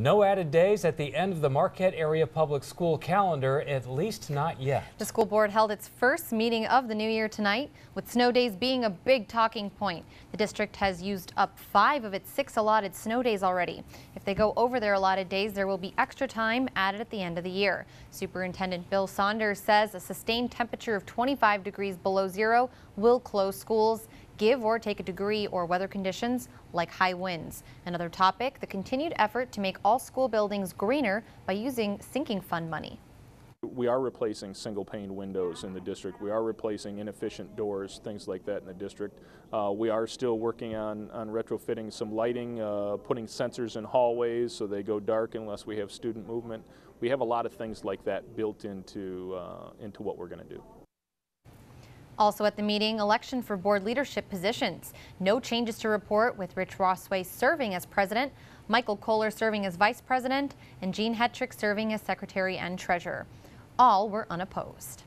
No added days at the end of the Marquette Area Public School calendar, at least not yet. The school board held its first meeting of the new year tonight, with snow days being a big talking point. The district has used up five of its six allotted snow days already. If they go over their allotted days, there will be extra time added at the end of the year. Superintendent Bill Saunders says a sustained temperature of 25 degrees below zero will close schools give or take a degree or weather conditions like high winds. Another topic, the continued effort to make all school buildings greener by using sinking fund money. We are replacing single pane windows in the district. We are replacing inefficient doors, things like that in the district. Uh, we are still working on, on retrofitting some lighting, uh, putting sensors in hallways so they go dark unless we have student movement. We have a lot of things like that built into, uh, into what we're going to do. Also at the meeting, election for board leadership positions. No changes to report with Rich Rossway serving as president, Michael Kohler serving as vice president, and Jean Hetrick serving as secretary and treasurer. All were unopposed.